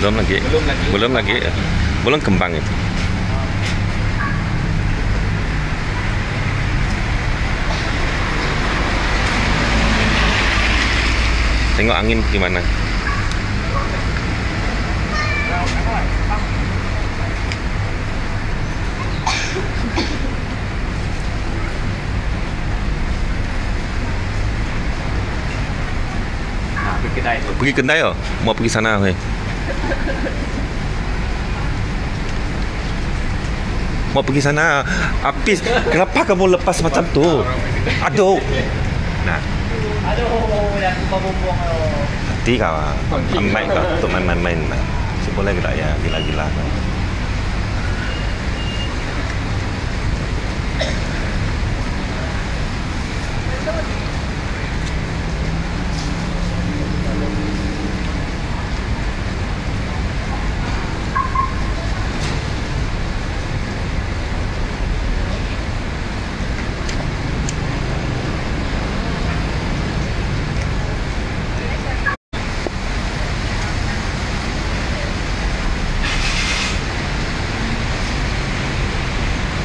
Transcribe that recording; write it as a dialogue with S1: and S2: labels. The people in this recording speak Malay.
S1: Belum lagi.
S2: Belum lagi.
S1: Belum lagi. Belum kembang itu. Tengok angin gimana.
S2: Pergi kedai.
S1: Pergi kedai oh. Mau pergi sana weh. Mau pergi sana. Apis, kenapa kamu lepas macam tu? Aduh. Nah,
S2: Aduh, bumbung
S1: hati kau. Amai kau untuk main-main. Si boleh ke tak ya? Gila-gila kau.